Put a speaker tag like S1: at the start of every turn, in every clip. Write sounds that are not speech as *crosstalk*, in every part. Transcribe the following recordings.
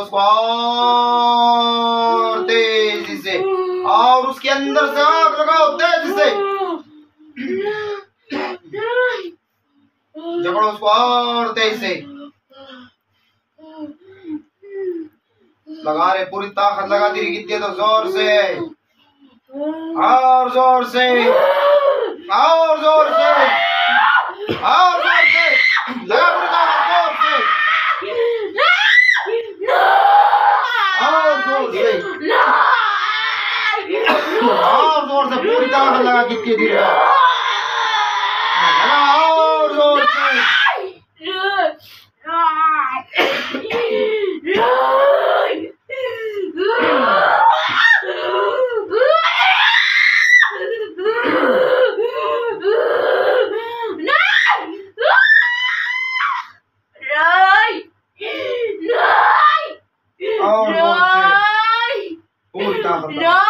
S1: उसको और तेज़ी से। और उसके अंदर से आग लगाओ, तेज़ी से। जकड़ो उसको और तेज़ी से। लगा रहे, पूरी ताकत लगा तेरी कितनी तो ज़ोर से। और ज़ोर से। और ज़ोर से। और ज़ोर से लगा पूरी ताकत ज़ोर से और ज़ोर से और ज़ोर से पूरी ताकत लगा कितनी देर लगा और ज़ोर से और ज़ोर से पूरी ताकत लगा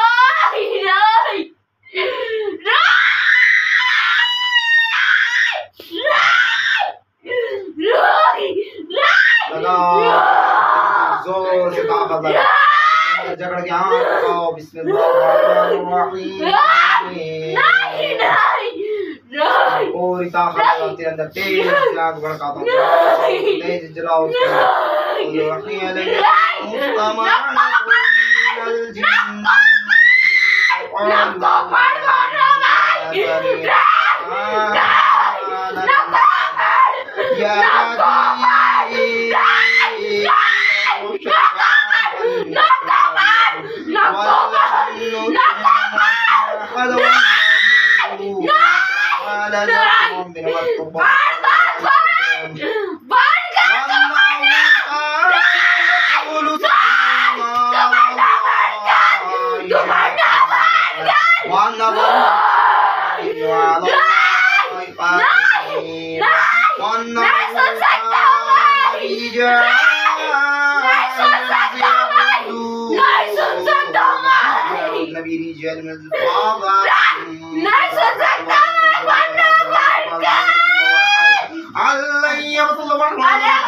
S1: लगा ज़ोर से ताकत लगा जकड़ के हाथ लगाओ बिस्मिल्लाह पूरी ताकत लगा तेरे अंदर तेज आग भड़काता हूँ तेज जलाओ उसके अंदर नबी Valeu!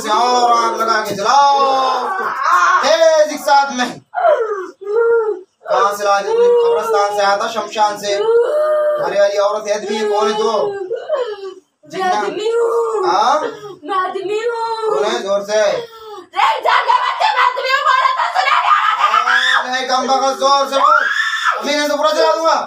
S1: से और आग लगा के जलाओ। तेज एक साथ में कहाँ से थे तुमने? कब्रिस्तान से आया था शमशान से? हरी वाली औरत है आदमी कौन है तो
S2: आदमी
S1: ज़ोर से?
S2: हूँ तो
S1: हाँ, कम ज़ोर से बोल। अभी नहीं तो पूरा चला दूँगा।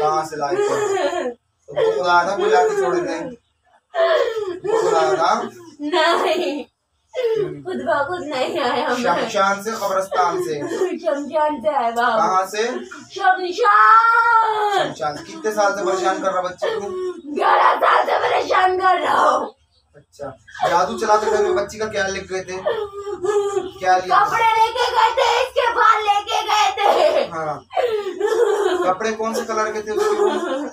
S1: कहाँ से लाए थे? तुमको खुदा था कोई लाके छोड़े थे। तुमको खुदा था।
S2: नहीं। खुद ब खुद नहीं आया हम
S1: शमशान से कब्रस्तान से।
S2: शमशान से आया बाबा
S1: कहाँ से?
S2: शमशान।
S1: शमशान कितने साल से परेशान कर रहा बच्चे को
S2: ग्यारह साल से परेशान कर रहा हूँ।
S1: अच्छा। जादू चलाते टाइम में बच्ची का क्या लिख गए थे? क्या लिया?
S2: कपड़े लेके गए थे इसके बाल लेके गए थे।
S1: हाँ। कपड़े कौन से कलर के थे उसके?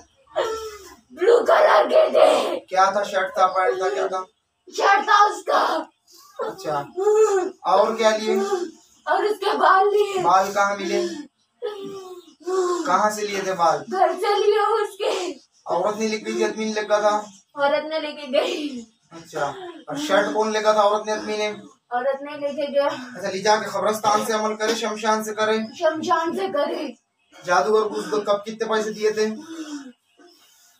S2: ब्लू कलर के थे।
S1: क्या था शर्ट था पैंट था क्या था?
S2: शर्ट था उसका।
S1: अच्छा। और क्या लिए?
S2: और उसके बाल लिए।
S1: बाल कहाँ मिले? कहाँ से लिए थे बाल?
S2: घर से लिए उसके।
S1: औरत ने लिख गई थी आदमी ने लिखा था।
S2: औरत ने लेके गई।
S1: अच्छा। और शर्ट कौन लेगा था औरत ने? आदमी ने
S2: औरत ने लेके गया।
S1: अच्छा ले जाके कब्रस्तान से अमल करे शमशान से करे।
S2: शमशान से करे।
S1: जादूगर को उसको कब कितने पैसे दिए थे?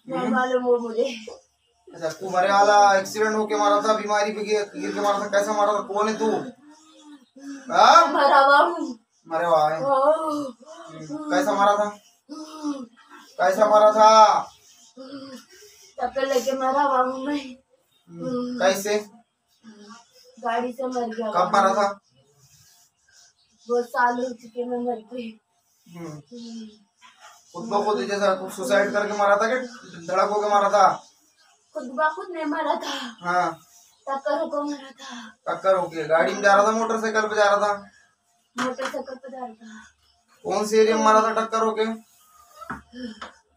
S2: मालूम वो मुझे
S1: अच्छा तू मरे वाला एक्सीडेंट होके मारा था बीमारी पे गिर के मारा था कैसा मारा था? कौन है तू? हाँ?
S2: मरा
S1: मरे हुआ है। कैसा मारा था? कैसा मारा था?
S2: टक्कर लेके मरा बाबू मैं।
S1: कैसे?
S2: गाड़ी से मर गया
S1: कब मारा था?
S2: बहुत साल हो चुके मैं मर गई।
S1: हम्म। खुद ब खुद जैसा सुसाइड करके मारा था कि धड़क होके मारा था?
S2: खुद ब खुद नहीं मरा था।
S1: हाँ.
S2: टक्कर होकर मारा था।
S1: टक्कर होके। गाड़ी में जा रहा था मोटरसाइकिल पे जा रहा था?
S2: मोटरसाइकिल पे जा रहा था।
S1: कौन से एरिया में मारा था टक्कर होके?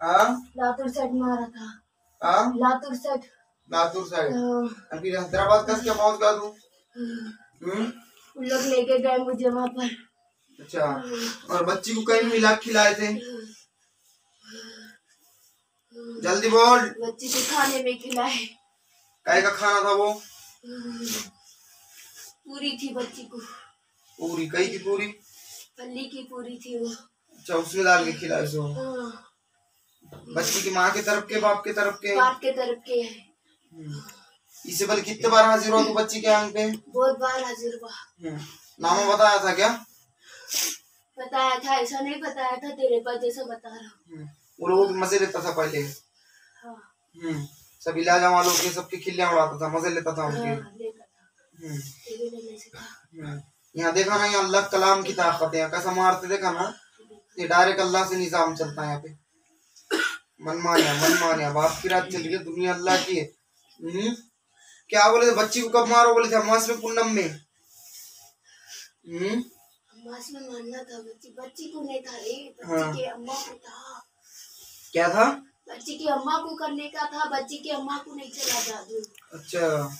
S1: हाँ?
S2: लातूर साइड मारा था।
S1: हाँ?
S2: Latur side
S1: Latur side.
S2: हाँ,
S1: फिर हैदराबाद कस के पहुँच गया तू? हम्म?
S2: उन लोग लेके गए मुझे वहाँ पर।
S1: अच्छा। और बच्ची को कहीं मिला खिलाए थे? जल्दी बोल।
S2: बच्ची को खाने में खिलाए।
S1: काय का खाना था वो?
S2: पूरी थी बच्ची को।
S1: पूरी? कई की पूरी?
S2: पल्ली की पूरी थी वो।
S1: अच्छा उसमें डाल के खिलाए सो
S2: हाँ,
S1: बच्ची की माँ के तरफ़ के बाप के तरफ़ के?
S2: बाप के तरफ़ के है।
S1: हम्म। इससे पहले कितने बार हाजिर हो तू बच्ची के आंग पे?
S2: बहुत बार हाजिर हुआ।
S1: हम्म। नाम बताया था क्या?
S2: बताया था ऐसा नहीं बताया था तेरे पास जैसा बता रहा हूँ।
S1: हम्म। वो लोगों के मज़े लेता था पहले।
S2: हाँ,
S1: हम्म। सब इलाजा वालों के सबकी खिल्लियाँ उड़ाता था मज़े लेता था उनके।
S2: हाँ।
S1: यहाँ देखा ना यहाँ अल्लाह कलाम की ताकत है। कैसा मारते देखा ना? ये डायरेक्ट अल्लाह से निज़ाम चलता है यहाँ पे। मन मानिया मन मानिया बाप की रात चल रही है दुनिया अल्लाह की है? क्या बोले? थे बच्ची को कब मारो? बोले थे अमास में पूनम में। हम्म?
S2: में मानना था बच्ची। बच्ची को नहीं था रे
S1: हाँ।
S2: बच्ची के अम्मा को था।
S1: क्या था?
S2: बच्ची की अम्मा को करने का था बच्ची की अम्मा को नहीं चला जादू।
S1: अच्छा।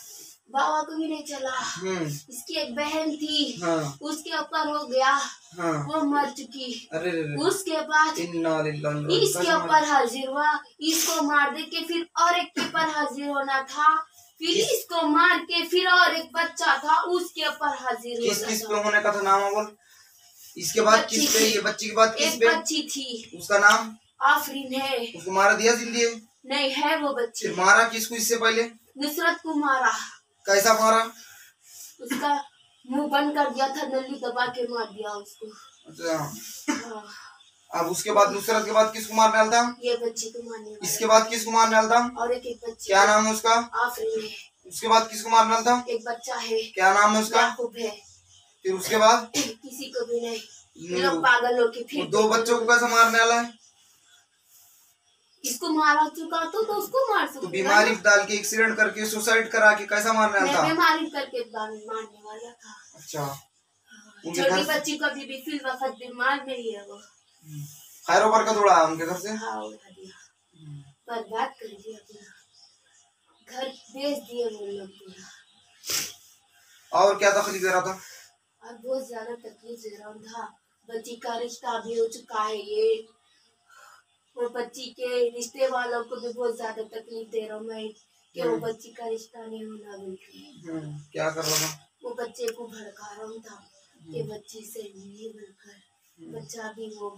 S2: बाबा को भी नहीं चला।
S1: हम्म।
S2: इसकी एक बहन थी।
S1: हाँ।
S2: उसके ऊपर हो गया।
S1: हाँ।
S2: वो मर चुकी।
S1: अरे रे रे
S2: उसके बाद इसके ऊपर हाजिर हुआ। इसको मार दे के फिर और एक के ऊपर हाजिर होना था। फिर इसको मार के फिर और एक बच्चा था। उसके ऊपर हाजिर
S1: किस
S2: होना
S1: किस
S2: था।
S1: पे होने का था नाम बोल? इसके बाद
S2: बच्ची
S1: किस पे? ये बच्ची के बाद किस
S2: एक
S1: पे?
S2: बच्ची थी।
S1: उसका नाम?
S2: आफरीन है।
S1: उसको मारा दिया ज़िंदगी?
S2: नहीं है वो बच्ची।
S1: मारा किसको इससे पहले?
S2: नुसरत को मारा।
S1: कैसा मारा?
S2: उसका मुँह बंद कर दिया था नली दबा के मार दिया उसको।
S1: अच्छा।
S2: हाँ,
S1: अब उसके बाद नुसरत के बाद किसको मारने था?
S2: ये बच्ची को मारने
S1: इसके बाद किसको मारने था?
S2: और एक एक बच्ची।
S1: क्या नाम है उसका?
S2: आफरीन
S1: उसके बाद किसको मारने था?
S2: एक बच्चा है।
S1: क्या नाम है उसका?
S2: है।
S1: फिर उसके बाद?
S2: किसी को भी नहीं। पागल होके
S1: वो
S2: फिर
S1: दो बच्चों को कैसे मारने वाला है?
S2: इसको मारा चुका तो, तो उसको मार
S1: तो
S2: सकते
S1: बीमारी डाल के एक्सीडेंट करके सुसाइड करा के कैसा मारने वाला
S2: मैं
S1: था
S2: बीमारी करके मारने वाला था।
S1: अच्छा।
S2: छोटी
S1: घर से-
S2: बच्ची को भी फिर वक्त बीमार नहीं है वो।
S1: खैरो पर का दौड़ा उनके घर से।
S2: हाँ उड़ा दिया। बर्बाद कर दिया पूरा घर बेच दिए वो लोग पूरा।
S1: और क्या तकलीफ़ दे रहा था?
S2: और बहुत ज़्यादा तकलीफ़ दे रहा था। बच्ची का रिश्ता भी हो चुका है ये वो बच्ची के रिश्ते वालों को भी बहुत ज़्यादा तकलीफ़ दे रहा हूँ मैं कि वो
S1: हम्म।
S2: बच्ची का रिश्ता नहीं होना बिल्कुल।
S1: हम्म, क्या कर रहा था?
S2: वो बच्चे को भड़का रहा हूँ था कि बच्ची से नहीं बनकर बच्चा भी वो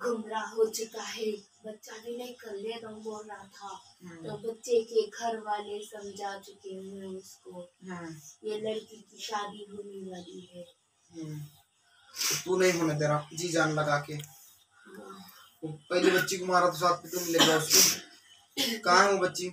S2: गुमराह हो चुका है। बच्चा भी नहीं कर ले रहा बोल रहा था। तो बच्चे के घर वाले समझा चुके हैं उसको।
S1: हम्म,
S2: ये लड़की की शादी होने वाली है।
S1: हम्म। तो तू नहीं होने दे रहा? जी जान लगा के। वो पहली बच्ची को मारा तो साथ में तुम ले गया उसको। कहाँ है वो बच्ची?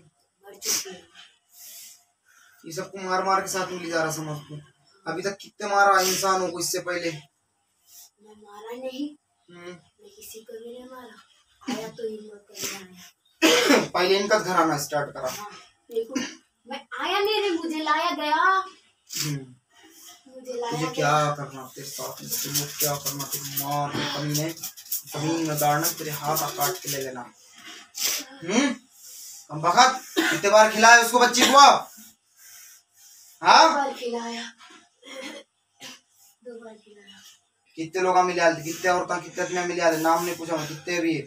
S1: ये सबको मार मार के साथ में ले जा रहा समझ तू अभी तक कितने मारा इंसानों को इससे पहले?
S2: मैं मारा नहीं
S1: हम्म,
S2: मैं किसी को भी नहीं मारा। आया तो हिम्मत
S1: पहले इनका घर आना स्टार्ट करा।
S2: हाँ मैं आया नहीं रे मुझे लाया गया।
S1: हम्म,
S2: मुझे
S1: तुझे
S2: लाया
S1: क्या करना तेरे साथ तुझे क्या करना? तेरे मार के कमी ने ज़मीन में गाड़ना तेरे हाथ काट के ले लेना। हम्म? कम बखत। कितने बार खिलाया उसको बच्ची को हाँ?
S2: बार खिलाया। दो बार खिलाया।
S1: कितने लोग मिले थे कितने औरतें कितने आदमी मिले थे? नाम नहीं पूछा मैं कितने भी है?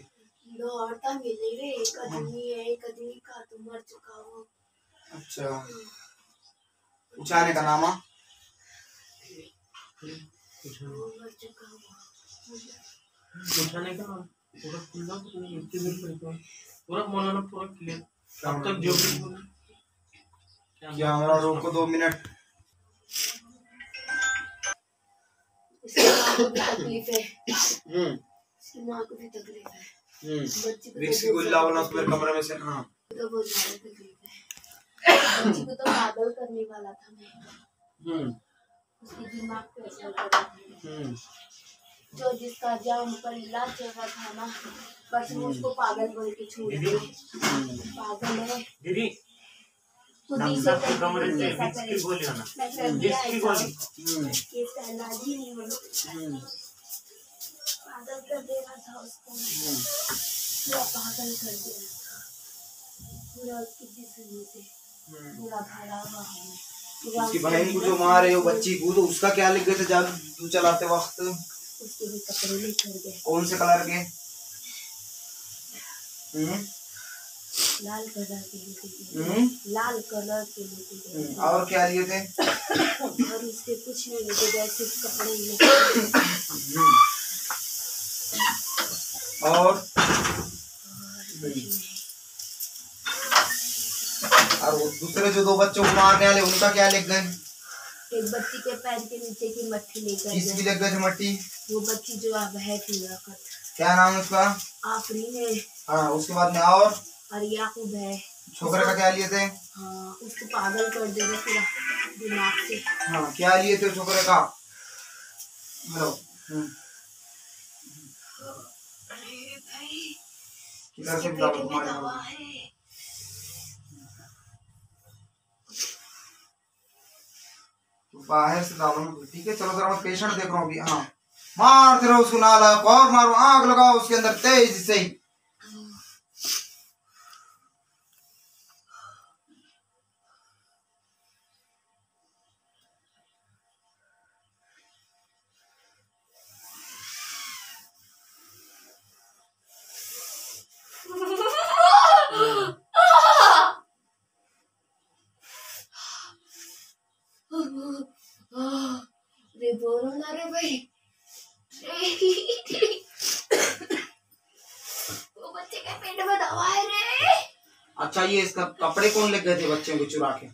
S2: दो औरतें मिली रे एक आदमी है एक आदमी का तो मर चुका वो
S1: अच्छा। पूछाने का नाम हाँ?
S2: मर चुका वो
S3: उठाने का पूरा खुला पूरा नीचे बिल्कुल पूरा पूरा मौलाना पूरा क्लियर अब तक जो भी बोला
S1: क्या हमारा रोको दो मिनट।
S2: तकलीफ़ है।
S1: हम्म।
S2: माँ को भी तकलीफ़ है।
S1: हम्म।
S2: बच्ची को
S1: विक्स
S2: तो
S1: की गोली लाओ ना उसमें कमरे में से हाँ।
S2: तो बहुत ज़्यादा तकलीफ़ है। बच्ची को तो पागल करने वाला था मैं।
S1: हम्म।
S2: उसकी दिमाग पे असर
S1: हम्म।
S2: जो जिसका जाम पर इलाज चल रहा था ना बस वो उसको पागल बोल के छोड़ दिया पागल है।
S3: दीदी
S2: ही
S3: कमरे से। गोली
S2: दिया।
S3: गोली।
S1: हम्म।
S2: इसका इलाज ही नहीं होना पागल कर दे था उसको। पूरा पागल कर दे था। पूरा उसकी ज़िंदगी से पूरा भरा हुआ है।
S1: उसकी बहन को जो मारे वो
S2: से
S1: बच्ची को तो उसका क्या लिख गए थे जादू चलाते वक्त?
S2: उसके भी कपड़े लेकर गए
S1: कौन से कलर के? हम्म?
S2: लाल कलर के लेके
S1: हम्म?
S2: लाल कलर के लेके
S1: हम्म, और क्या लिए थे?
S2: और उसके कुछ नहीं लेके गए सिर्फ़ कपड़े ही लेके
S1: और?
S2: और
S1: दूसरे जो दो बच्चों को मारने वाले उनका क्या लिख गए?
S2: एक बच्ची के पैर के नीचे की मट्टी लेकर
S1: किसकी
S2: गए
S1: लिख गए मट्टी
S2: वो बच्ची जो अब है थी
S1: क्या नाम उसका?
S2: आफरीन है।
S1: हाँ उसके बाद में और?
S2: और याकूब है
S1: छोकरे का क्या लिए थे?
S2: हाँ उसको पागल कर दे रहे पूरा दिमाग से।
S1: हाँ क्या लिए थे छोकरे का? हेलो हम्म,
S2: अरे भाई
S1: किधर से बाहर से डालो। ठीक है, चलो जरा मैं पेशेंट देख रहा हूँ अभी। हाँ। मारते रहो उसको नाला और मारो, आग लगाओ उसके अंदर, तेज से
S2: पेट में दवा है रे।
S1: अच्छा ये इसका कपड़े कौन ले गए थे बच्चे को चुरा के?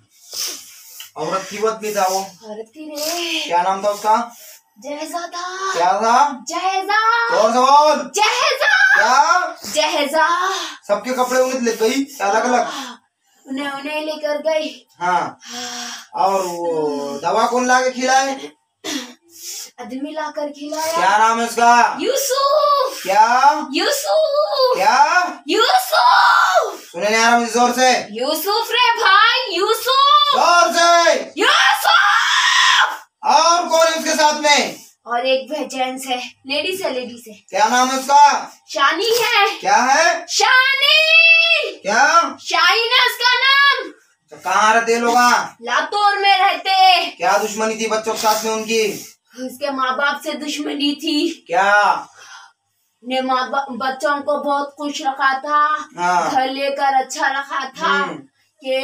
S1: औरत की वत भी था वो।
S2: रे।
S1: क्या नाम था उसका?
S2: जहजा था।
S1: क्या था?
S2: जहजा।
S1: और सवाल
S2: जहजा।
S1: क्या?
S2: जहजा।
S1: सबके कपड़े उन्हें ले गई अलग अलग।
S2: उन्हें उन्हें लेकर गई।
S1: हाँ। और वो दवा कौन ला के खिलाए?
S2: आदमी लाकर खिलाया।
S1: क्या नाम है उसका?
S2: यूसुफ।
S1: क्या?
S2: यूसुफ।
S1: क्या?
S2: यूसुफ।
S1: सुने नहीं आ रहा मुझे ज़ोर से?
S2: यूसुफ रे भाई यूसुफ।
S1: ज़ोर से!
S2: यूसुफ।
S1: और कौन है उसके साथ में?
S2: और एक वह जेंट्स है लेडीज़ है लेडीज़ है।
S1: क्या नाम है उसका?
S2: शानी है।
S1: क्या है?
S2: शानी।
S1: क्या?
S2: शाहीन है उसका नाम।
S1: तो कहाँ रहते लोग?
S2: लातूर में रहते।
S1: क्या दुश्मनी थी बच्चों के साथ में उनकी?
S2: उसके माँ बाप से दुश्मनी थी
S1: क्या
S2: ने माँ बच्चों को बहुत खुश रखा था
S1: हाँ
S2: घर लेकर अच्छा रखा था
S1: हम्म।
S2: कि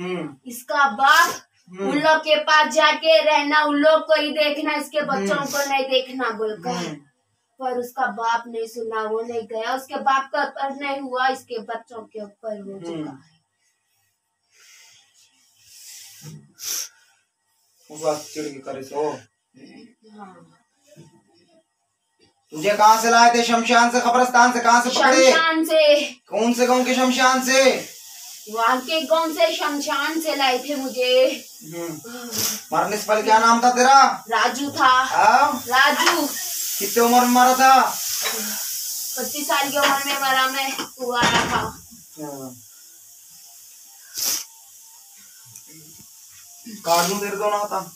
S1: हम्म
S2: इसका बाप
S1: हम्म।
S2: उन लोग के पास जाके रहना उन लोग को ही देखना इसके बच्चों। को नहीं देखना बोलकर। पर उसका बाप नहीं सुना वो नहीं गया उसके बाप का ऊपर नहीं हुआ इसके बच्चों के ऊपर हो चुका। है
S1: उस बात चिड़ के करे सो
S2: हाँ।
S1: तुझे कहाँ से लाए थे शमशान से खबरस्तान से कहाँ से पकड़े?
S2: शमशान से।
S1: कौन से गाँव के शमशान से?
S2: वहाँ के गाँव से शमशान से लाए थे मुझे।
S1: हम्म। मरने से पहले क्या नाम था तेरा?
S2: राजू था।
S1: हाँ?
S2: राजू।
S1: कितने उम्र में मरा था?
S2: पच्चीस साल की उम्र में मरा मैं कुआरा था।
S1: हाँ। काट तेरे को ना था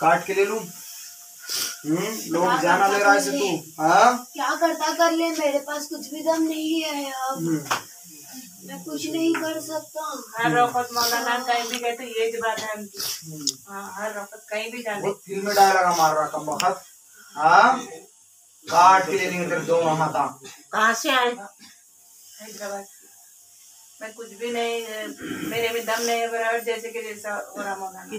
S1: काट के ले लू? हम्म लोग जाना ले रहा है तू हाँ?
S2: क्या करता कर ले? मेरे पास कुछ भी दम नहीं है अब
S1: हम्म।
S2: मैं कुछ नहीं कर सकता।
S3: हर वक्त मौलाना कहीं भी गए तो ये बात है उनकी। हाँ हर वक्त कहीं भी जाने।
S1: वो फ़िल्म में डायलॉग मार रहा कम वक्त हाँ? काट के ले लेंगे तेरे दो वहाँ था
S3: कहाँ से आए? हैदराबाद। मैं कुछ भी नहीं मेरे में दम नहीं है बराबर जैसे कि जैसा हो रहा मौलाना।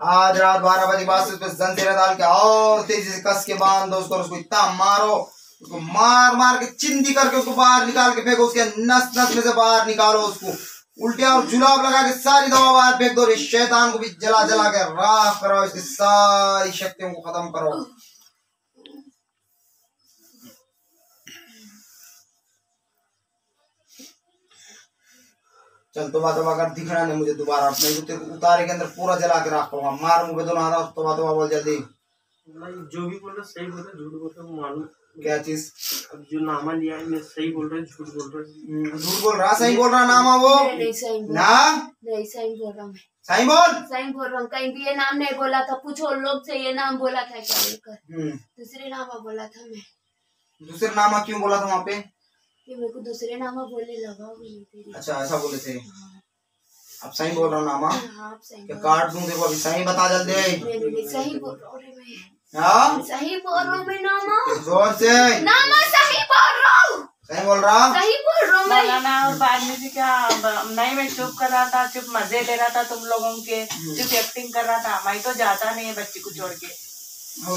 S1: आज रात बारह बजे बाद से पर जंजीरें डाल के और तेज़ी से कस के बाँध दो उसको उसको इतना मारो, उसको मार मार के चिंदी करके उसको बाहर निकाल के फेंको, उसके नस नस में से बाहर निकालो उसको। उल्टिया और जुलाब लगा के सारी दवा बाहर फेंक दो शैतान को भी जला जला के राह कराओ, इसकी सारी शक्तियों को खत्म करो। चल तोबा तोबा कर दिखना नहीं मुझे दोबारा नहीं तो तेरे को उतारे के अंदर पूरा जला के रख पाऊँगा मार मुझे दोनों हाथ तोबा तोबा बोल जल्दी।
S3: जो भी बोल रहा सही बोल रहा झूठ बोल रहा मालूम।
S1: क्या चीज़?
S3: अब जो नामा लिया है मैं सही बोल रहा झूठ बोल रहा
S1: हम्म, झूठ बोल रहा सही बोल रहा नाम है वो?
S2: नहीं नहीं सही बोल
S1: ना?
S2: नहीं सही बोल रहा मैं।
S1: सही बोल?
S2: सही बोल रहा हूँ कहीं भी ये नाम नहीं बोला था पूछो लोग से ये नाम बोला था क्या बोलकर?
S1: हम्म,
S2: दूसरे नामा बोला था मैं।
S1: दूसरे नामा क्यों बोला था वहाँ पे?
S2: ये मेरे को दूसरे नामा बोलने लगा
S1: अच्छा ऐसा बोले थे? अब सही बोल रहा हूँ नामा?
S2: हाँ
S1: क्या काट दूँ? देखो अभी सही बता जल्दी
S2: सही बोल रहा हूँ
S1: हाँ?
S2: सही बोल रहा हूँ मैं नामा।
S1: ज़ोर से।
S2: नामा सही बोल रहा हूँ।
S1: सही बोल रहा?
S2: सही बोल रहा हूँ मैं।
S3: मौलाना और बाद में भी क्या नहीं मैं चुप कर रहा था चुप मज़े ले रहा था तुम लोगों के। चुप एक्टिंग कर रहा था। मैं तो जाता नहीं है बच्ची को छोड़ के।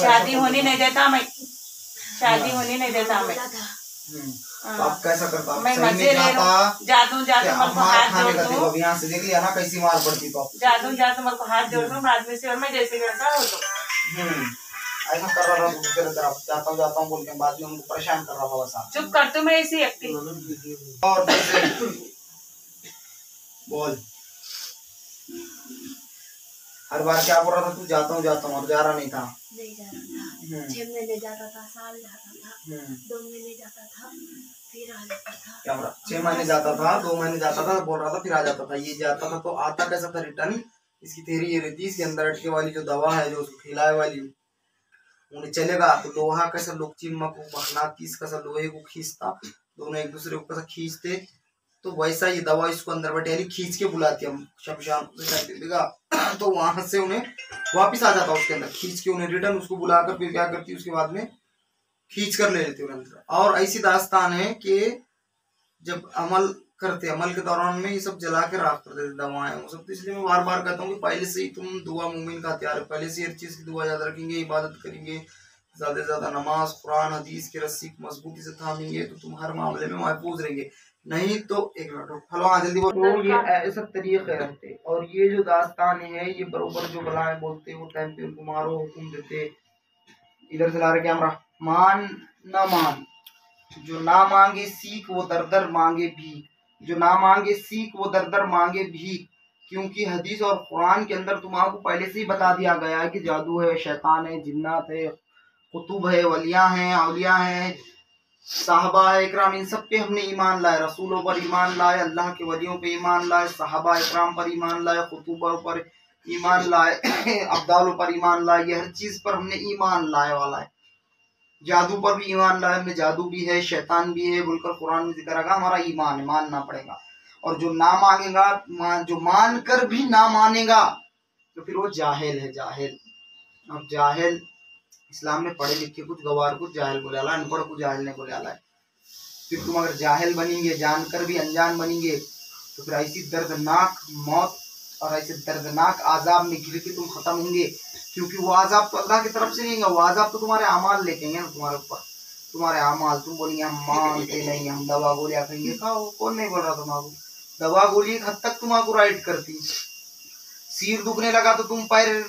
S3: शादी होने नहीं देता मैं। शादी होने नहीं देता मैं।
S1: हम्म,
S3: हाँ।
S1: तो आप कैसा करता
S3: मैं
S1: सही में जाता।
S3: जादू जादू मेरे को हाथ जोड़
S1: का अब यहाँ से देख लिया ना कैसी मार पड़ती तो
S3: जादू जादू मेरे को हाथ जोड़ दो आदमी से और मैं जैसे करता हो तो
S1: हम्म, ऐसा कर रहा था फिर तरफ़ जाता हूँ जाता हूँ बोल के बाद में उनको परेशान कर रहा था वैसा
S3: चुप कर तू मैं ऐसी एक्टिंग
S1: और बोल। हर बार क्या बोल रहा था तू जाता हूँ जाता हूँ और जा रहा नहीं था।
S2: नहीं जा रहा था।
S1: हम्म,
S2: छह महीने जाता था साल जाता था
S1: हम्म,
S2: दो महीने जाता था फिर आ जाता था।
S1: क्या बोल रहा? छह महीने जाता था दो महीने जाता था बोल रहा था फिर आ जाता था। ये जाता था तो आता कैसा था रिटर्न? इसकी थेरी ये रहती इसके अंदर अटके वाली जो दवा है जो उसको खिलाए वाली उन्हें चलेगा। तो लोहा कैसा लोग चिमक मखनातीस कैसा लोहे को खींचता दोनों एक दूसरे को कैसा खींचते तो वैसा ये दवा इसको अंदर बैठे यानी खींच के बुलाती हम, शमशान देगा *clears throat* तो वहाँ से उन्हें वापिस आ जाता उसके अंदर, खींच के उन्हें रिटर्न उसको बुलाकर फिर क्या करती, उसके बाद में खींच कर ले लेते अंदर। और ऐसी दास्तान है कि जब अमल करते, अमल के दौरान में ये सब जला के राख कर देते, दवाएँ, वो सब। तो इसलिए मैं बार बार कहता हूँ कि पहले से ही तुम दुआ मुमिन का हथियार है, पहले से हर चीज़ की दुआ याद रखेंगे, इबादत करेंगे, ज़्यादा से ज़्यादा नमाज़, कुरान, हदीस की रस्सी मजबूती से थामेंगे तो तुम हर मामले में महफूज रहेंगे। नहीं तो एक मिनट। हेलो हाँ जल्दी बोलो। तो ये ऐसे तरीके रहते और ये जो दास्तान है, ये बरोबर जो बलाएँ बोलते वो टाइम पे उनको मारो, हुक्म देते। इधर से ला रहे कैमरा मान न मान। जो ना मांगे, सीख वो दर दर मांगे भी। जो ना मांगे, सीख वो दर दर मांगे भी। क्योंकि हदीस और कुरान के अंदर तुम्हारा को पहले से ही बता दिया गया है कि जादू है, शैतान है, जिन्नात है, कुतुब है, वलिया हैं अलिया हैं। साहबा इकराम, इन सब पे हमने ईमान लाए रसूलों पर ईमान लाए अल्लाह के वलियों पे ईमान लाए साहबा इकराम पर ईमान लाए कुतुबों पर ईमान लाए *coughs* अब्दालों पर ईमान लाए ये हर चीज़ पर हमने ईमान लाए वाला है। जादू पर भी ईमान लाए हमें जादू भी है, शैतान भी है, बोलकर कुरान में ज़िक्र आगा हमारा ईमान है मानना पड़ेगा। और जो ना मांगेगा, मान, जो मान कर भी ना मानेगा तो फिर वो जाहिल है, जाहिल। अब जाहिल इस्लाम में पढ़े लिखे कुछ गवार, कुछ जाहिल बोले अला अनपढ़ कुछ जाहिल ने बोले अला फिर तुम अगर जाहिल बनेंगे, जानकर भी अनजान बनेंगे तो फिर ऐसी दर्दनाक मौत और ऐसे दर्दनाक आजाब में गिर के तुम खत्म होंगे, क्योंकि वो आजाब तो अल्लाह की तरफ़ से नहीं है, वो आजाब तो तुम्हारे अमाल लेके हैं ना तुम्हारे ऊपर। तुम्हारे अमाल, तुम बोलेंगे, हम मानते नहीं, हम दवा गोलियाँ खाएँगे। खाओ, कौन नहीं बोल रहा तुम्हारा दवा गोली एक हद तक तुम्हारा राइट करती सिर दुखने लगा तो तुम पैर,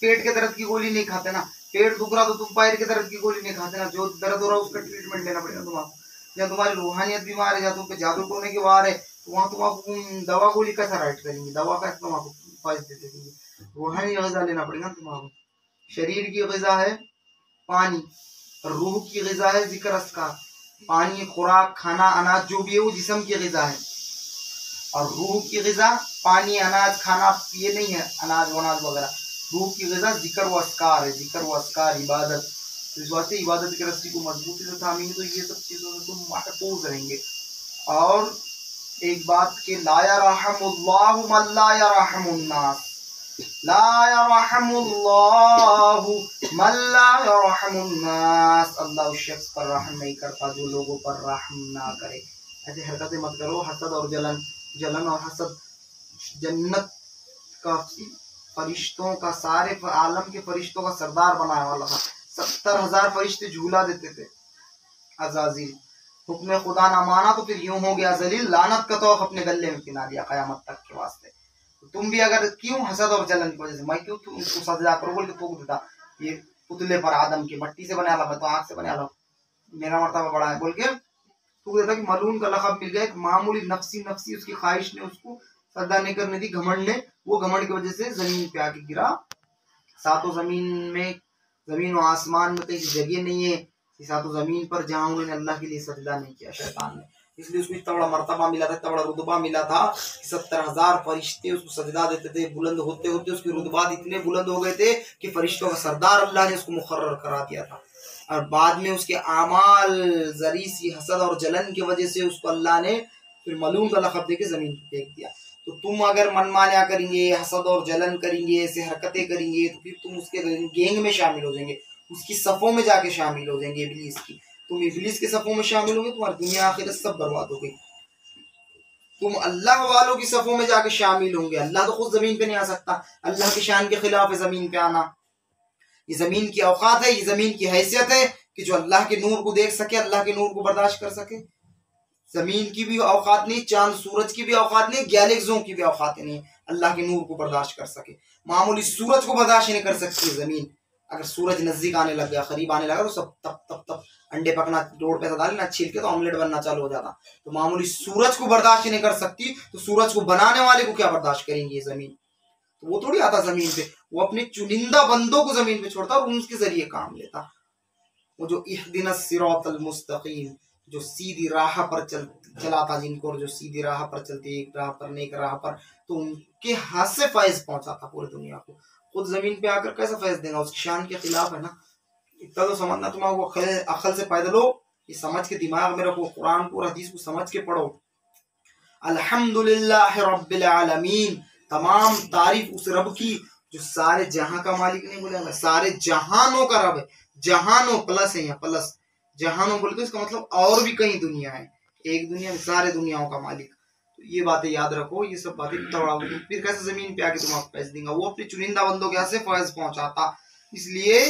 S1: पेट के दर्द की गोली नहीं खाते ना। पेट दुख रहा तो तुम पैर के दर्द की गोली नहीं खाते ना, जो दर्द हो रहा है उसका ट्रीटमेंट लेना पड़ेगा तुम्हारा। या तुम्हारी रूहानियत बीमार है, या तुम पे जादू टोने की वार है तो वहाँ तुम आपको दवा गोली कैसा राइट करेंगे? दवा का तुमको फ़ायदे दे देंगे। रूहानी गजा लेना पड़ेगा तुमको शरीर की गजा है पानी, रूह की गजा है ज़िक्र अस्कार पानी, खुराक, खाना, अनाज, जो भी है वो जिसम की गजा है। और रूह की गजा, पानी, अनाज, खाना, ये नहीं है, अनाज वनाज वगैरह। रूह की गजा ज़िक्र व अस्कार है। ज़िक्र व अस्कार, इबादत। तो इस वास्ते इबादत की रस्सी को मजबूती से थामेंगे तो ये सब चीज़ों में तुम महफूज रहेंगे। और एक बात के लाया रहमुन्नास अल्लाह उस शख्स पर रहम नहीं करता जो लोगों पर रहम ना करे। ऐसे हरकतें मत करो। हसद और जलन जलन और हसद। जन्नत का फरिश्तों का, सारे आलम के फरिश्तों का सरदार बनाया वाला था। सत्तर हज़ार फरिश्ते झूला देते थे, अजाजिल। हुक्म खुदा ना माना तो फिर यूँ हो गया जलील लानत का तो अपने गले में पिना दिया कयामत तक के वास्ते। तो तुम भी अगर क्यों हसद और जलन की वजह से, मैं क्यों उसको सजा करो, बोल के थूक देता? ये पुतले पर आदम की मट्टी से बना ला मैं तो आग से बना ला मेरा मरतबा बड़ा है, बोल के थूक देता कि मलून का लखब मिल गया, एक मामूली नफसी नफसी उसकी ख्वाहिश ने उसको सदा नहीं करने दी, घमंड ने वो घमंड की वजह से ज़मीन पे आके गिरा। सातों ज़मीन में, ज़मीन और आसमान में कहीं जगह नहीं है। सातों ज़मीन पर जहाँ उन्होंने अल्लाह के लिए सजदा नहीं किया, शैतान ने। इसलिए उसको इतना बड़ा मरतबा मिला था, इतना बड़ा रुतबा मिला था सत्तर हज़ार फरिश्ते उसको सजदा देते थे। बुलंद होते होते उसके रुतबात इतने बुलंद हो गए थे कि फरिश्तों का सरदार अल्लाह ने उसको मुकर्र करा दिया था। और बाद में उसके आमाल जरी सी हसद और जलन की वजह से उसको अल्लाह ने फिर मलूम का लखब दे के ज़मीन फेंक दिया। तो तुम अगर मनमानिया करेंगे, हसद और जलन करेंगे, ऐसे हरकतें करेंगे तो फिर तुम उसके गेंग में शामिल हो जाएँगे। उसकी सफ़ों में जाके शामिल हो जाएँगे इबलीस की। तुम इबलीस के सफ़ों में शामिल होंगे, तुम्हारी दुनिया आखिर सब बर्बाद हो गई। तुम अल्लाह वालों की सफ़ों में जाके शामिल होंगे। अल्लाह तो खुद ज़मीन पे नहीं आ सकता। अल्लाह की शान के खिलाफ है ज़मीन पे आना। ये ज़मीन की औकात है, ये ज़मीन की हैसियत है कि जो अल्लाह के नूर को देख सके, अल्लाह के नूर को बर्दाश्त कर सके। ज़मीन की भी औकात नहीं, चाँद सूरज की भी औकात नहीं गैलेक्सों की भी औकात नहीं। अल्लाह के नूर को बर्दाश्त कर सके। मामूली सूरज को बर्दाश्त नहीं कर सकती ज़मीन। अगर सूरज नज़दीक आने लग गया, करीब आने लगा तो सब तप तब तप, अंडे पकना, रोड पे डालना छील के तो ऑमलेट बनना चालू हो जाता। तो मामूली सूरज को बर्दाश्त नहीं कर सकती तो सूरज को बनाने वाले को क्या बर्दाश्त करेंगी ये ज़मीन? तो वो थोड़ी आता ज़मीन पे। वो अपने चुनिंदा बंदों को ज़मीन पे छोड़ता और उनके ज़रिए काम लेता। वो जो इह दिन मुस्तकीम जो सीधी राह पर चल, चलाता जिनको और जो सीधी राह पर चलती, एक राह पर, नेक राह पर तो उनके हाथ से फैज पहुंचाता पूरी दुनिया को। खुद ज़मीन पे आकर कैसा फैज देगा? उसकी शान के खिलाफ है ना? इतना तो समझना तुम अखल अखल से पैदल लो। ये समझ के दिमाग में रखो कुरान को हदीस को समझ के पढ़ो। अल्हम्दुलिल्लाह रब्बिल आलमीन। तमाम तारीफ़ उस रब की जो सारे जहाँ का मालिक नहीं बोले सारे जहानों का रब है। जहानों प्लस है यहाँ प्लस। जहानों बोले बोलते इसका मतलब और भी कई दुनिया है। एक दुनिया में सारे दुनियाओं का मालिक। तो ये बातें याद रखो, ये सब बातें तोड़ा फिर कैसे ज़मीन पे आके तुम्हारा पैसे देंगे? वो अपने चुनिंदा बंदों के से फैज पहुंचाता। इसलिए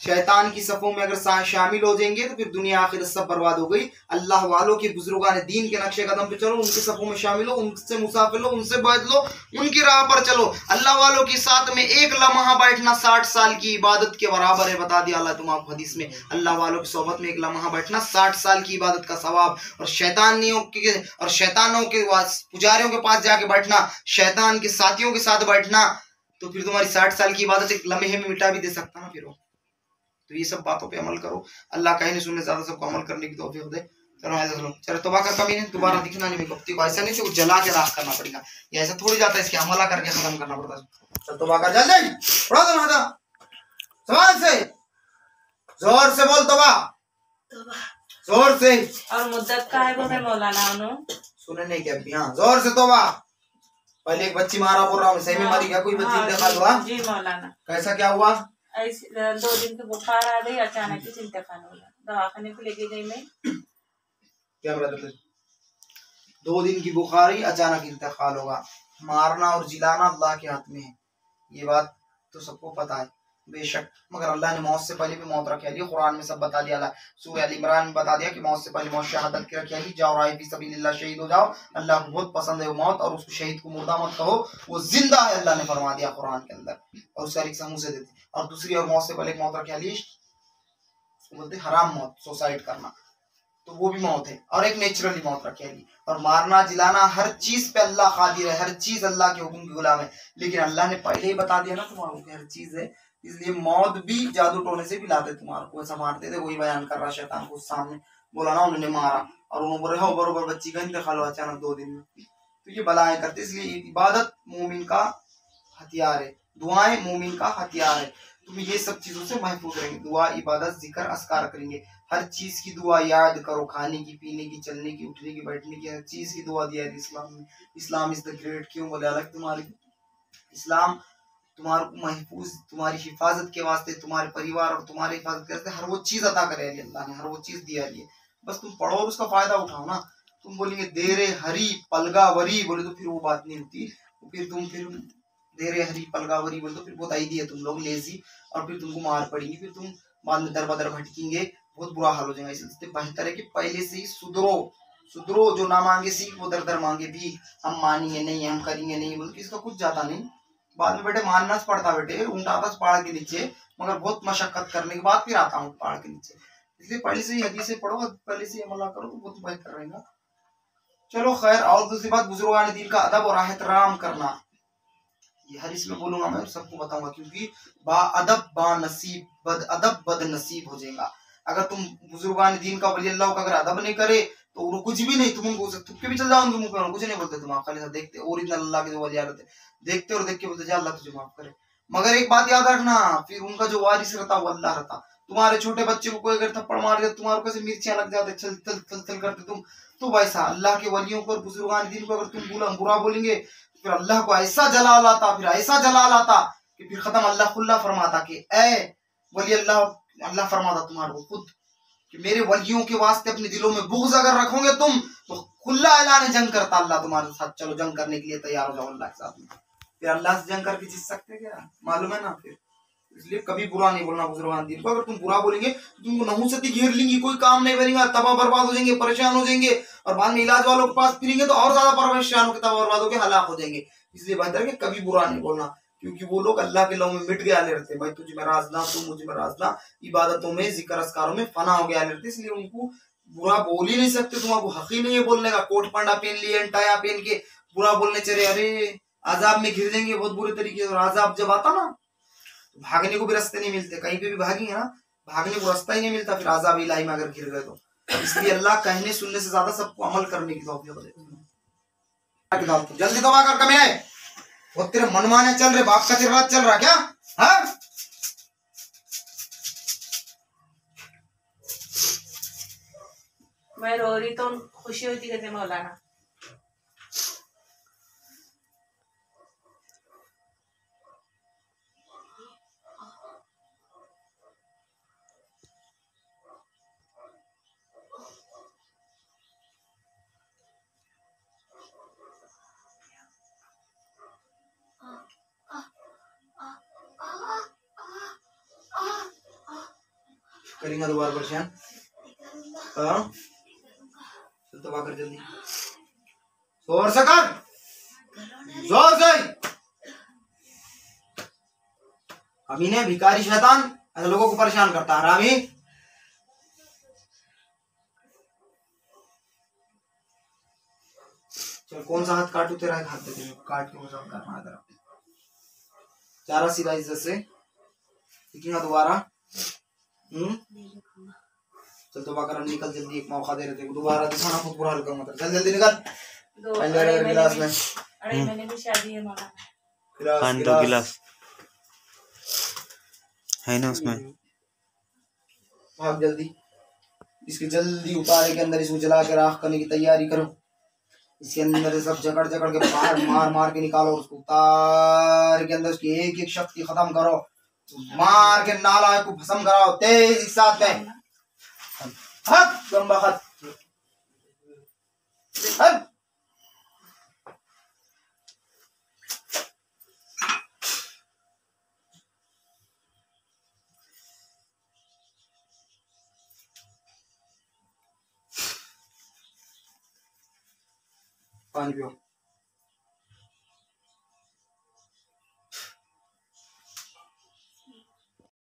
S1: शैतान की सफ़ों में अगर शामिल हो जाएँगे तो फिर दुनिया आखिर सब बर्बाद हो गई। अल्लाह वालों के बुजुर्गान दीन के नक्शे कदम पे चलो, उनके सफ़ों में शामिल हो, उनसे मुसाफिर लो, उनसे बैठ लो, उनकी राह पर चलो। अल्लाह वालों के साथ में एक लम्हा बैठना साठ साल की इबादत के बराबर है। बता दिया अल्लाह तुम आप हदीस में। अल्लाह वालों की सोबत में एक लम्हा बैठना साठ साल की इबादत का सवाब। और शैतानियों के और शैतानों के पुजारियों के पास जाके बैठना, शैतान के साथियों के साथ बैठना तो फिर तुम्हारी साठ साल की इबादत एक लम्हे में मिटा भी दे सकता ना फिर तो ये सब बातों पे अमल करो। अल्लाह कहने सुनने ज़्यादा सबको अमल करने की तौफीक दे। चलो ऐसा चलो चलो तोबा का कभी नहीं दोबारा दिखना नहीं मेरे को। को ऐसा नहीं कि जला के राख करना पड़ेगा ये ऐसा थोड़ी जाता है इसके हमला करके खत्म करना पड़ता है। चल तोबा जल्दी माता समाज से। ज़ोर से बोल तोबा। ज़ोर से।
S3: और मुद्दत का है बोले मौलाना उन्होंने
S1: सुने नहीं क्या अभी? हाँ ज़ोर से तोबा। पहले एक बच्ची मारा बोल रहा हूँ सही में मरी क्या? कोई बच्ची
S3: हाँ,
S1: इंतकाल हुआ?
S3: जी मौलाना।
S1: कैसा क्या हुआ?
S3: दो दिन की बुखार आ गई, अचानक ही इंतकाल हो गया दवाखाने को लेके गई मैं।
S1: क्या ब्रदर दो दिन की बुखार ही अचानक इंतकाल होगा। मारना और जिलाना अल्लाह के हाथ में है। ये बात तो सबको पता है। बेशक, मगर अल्लाह ने मौत से पहले भी मौत रखी है। कुरान में सब बता दिया सूर्य अल इमरान में बता दिया कि मौत से पहले मौत शहादत की रखी है जाओ राय सभी शहीद हो जाओ। अल्लाह को बहुत पसंद है वो मौत और उसको शहीद को मुर्दा मत कहो। वो ज़िंदा है, अल्लाह ने फरमा दिया कुरान के अंदर। और उसका एक समूह से देते और दूसरी और मौत से पहले मौत रखी अली बोलते हराम मौत, सुसाइड करना। तो वो भी मौत है। और एक नेचुरली मौत रखी है और मारना, जिलाना, हर चीज़ पे अल्लाह खादिर है। हर चीज़ अल्लाह के हुक्म की गुलाम है। लेकिन अल्लाह ने पहले ही बता दिया ना तुम्हारा हर चीज़ है। इसलिए मौत भी जादू टोने से भी लाते तुम्हारे को, ऐसा मारते थे, वही बयान कर रहा शैतान को सामने। बोला ना, उन्होंने मारा। और उन्होंने बोले, हो, बरोबर, बच्ची का इंतकाल हुआ अचानक दो दिन में। तो ये बलाएँ करते, इसलिए इबादत मोमिन का हथियार है। दुआएँ मोमिन का हथियार है। तुम ये सब चीज़ों से महफूज रहेंगे। दुआ, इबादत, ज़िक्र, अस्कार करेंगे। हर चीज़ की दुआ याद करो। खाने की, पीने की, चलने की, उठने की, बैठने की, हर चीज़ की दुआ दिया है इस्लाम में इस्लाम इज़ द ग्रेट क्यों? बोले, अलग तुम्हारी। इस्लाम तुम्हारे महफूज, तुम्हारी हिफाजत के वास्ते, तुम्हारे परिवार और तुम्हारे हिफाजत के वास्ते हर वो चीज़ अदा करे अली अल्लाह ने, हर वो चीज़ दिया है। बस तुम पढ़ो और उसका फ़ायदा उठाओ ना। तुम बोलेंगे, देरे हरी पलगा वरी, बोले तो फिर वो बात नहीं होती। फिर तुम फिर देरे हरी पलगावरी बोले तो फिर बहुत आई है तुम लोग, लेजी। और फिर तुमको मार पड़ेगी, फिर तुम बाद में दर बदर भटकेंगे। बहुत बुरा हाल हो जाएगा। इसलिए बेहतर है कि पहले से ही सुधरो। सुधरो, जो ना मांगे सीख, वो दर दर मांगे। भी हम मानेंगे नहीं, हम करेंगे नहीं, बोल इसका कुछ जाता नहीं। बाद में बेटे मानना पड़ता बेटे ऊँट आता पहाड़ के नीचे, मगर बहुत मशक्कत करने के बाद फिर आता हूँ पहाड़ के नीचे। इसलिए पहले से ही हदीसे पढ़ो पहले से अमला करो तो बहुत बेहतर रहेगा। चलो खैर, और दूसरी बात बुजुर्गान दीन का अदब और एहतराम करना। ये हर इसमें बोलूँगा मैं सबको बताऊँगा, क्योंकि बा अदब बा नसीब, बद अदब बद नसीब हो जाएगा। अगर तुम बुजुर्गान दीन का वली अल्लाह का अगर अदब नहीं करे तो वो कुछ भी नहीं, तुम उनको थुपके भी चल जाओ, उनके मुँह पे कुछ नहीं बोलते, तुम खाली देखते ओरिजिनल अल्लाह के जो वली रहते देखते और देख के बोलते अल्लाह तुझे माफ़ करे। मगर एक बात याद रखना, फिर उनका जो वारिस रहता, वो अल्लाह रहता। तुम्हारे छोटे बच्चे को कोई अगर थप्पड़ मार दे, तुम्हारे कैसे मिर्चियाँ लग जाते, चल चल चल चल करते तुम तो वैसा अल्लाह के वलियों को बुजुर्गान दिन को अगर तुम बुरा बुरा बोलेंगे तो फिर अल्लाह को ऐसा जला लाता फिर ऐसा जला लाता कि फिर खत्म अल्लाह खुल्ला फरमाता कि ए वली अल्लाह अल्लाह फरमाता तुम्हारे को, खुद कि मेरे वलियों के वास्ते अपने दिलों में बुग्ज अगर रखोगे तुम तो खुल्ला ऐलान जंग करता अल्लाह तुम्हारे साथ। चलो, जंग करने के लिए तैयार हो जाओ अल्लाह के साथ में। फिर अल्लाह से जंग करके जीत सकते क्या? मालूम है ना फिर। इसलिए कभी बुरा नहीं बोलना बुजुर्गान, दिन को अगर तुम बुरा बोलेंगे तो तुमको नहुसती घेर लेंगी, कोई काम नहीं करेंगे, तबाह बर्बाद हो जाएँगे, परेशान हो जाएँगे, और बाद में इलाज वालों के पास फिरेंगे तो और ज़्यादा परेशान होकर तबाह बर्बाद होकर हलाक हो जाएँगे। इसलिए बेहतर है कभी बुरा नहीं बोलना। क्योंकि वो लोग अल्लाह के लव में मिट गया रहते भाई, तुझे मैं राजना तू मुझे मैं राजना इबादतों में ज़िक्र अस्कारों में फना हो गया रहते इसलिए उनको बुरा बोल ही नहीं सकते, तुम्हारा हक ही नहीं है बोलने का। कोट पंडा पहन लिए टाया पहन के बुरा बोलने चले। अरे, आजाब में घिर देंगे बहुत बुरे तरीके से। और आजाब जब आता ना तो भागने को भी रास्ते नहीं मिलते। कहीं पे भी भागेंगे ना, भागने को रास्ता ही नहीं मिलता। फिर आजाब इलाही में अगर घिर गए तो। इसलिए अल्लाह कहने सुनने से ज़्यादा सबको अमल करने की जल्दी दबा कर कमे वो तेरे मनमाने चल रहे, बाप का आशीर्वाद चल रहा क्या हा?
S3: मैं रो रही तो खुशी होती कहते मौलाना
S1: करेंगे दोबारा परेशान। हाँ। चल तो कर जल्दी। ज़ोर से कर। ज़ोर से। अमीन है भिकारी शैतान ऐसे लोगों को परेशान करता है, रामी। चल, कौन सा हाथ काटू, तेरा हाथ दे दे काट के मुझे है चारा सीधा इज़्ज़त से दोबारा। चल तो बाकर निकल जल्दी एक मौका दे रहे थे। दोबारा दिखाना खुद बुरा हल्का मत चल जल्दी निकल। गिलास
S3: में।
S1: में
S3: अढ़ाई महीने में शादी है मामा।
S1: गिलास
S4: पानी दो गिलास। है ना उसमें?
S1: भाग जल्दी। इसके जल्दी उतारे के अंदर इसको जला के राख करने की तैयारी करो। इसके अंदर सब जकड़ जकड़ के बाहर मार मार के निकालो उसको उतार के अंदर उसकी एक एक शक्ति खत्म करो। मार के नाला को भस्म कराओ, तेज एक साथ में हट गंबा हट। हट। पानी पियो।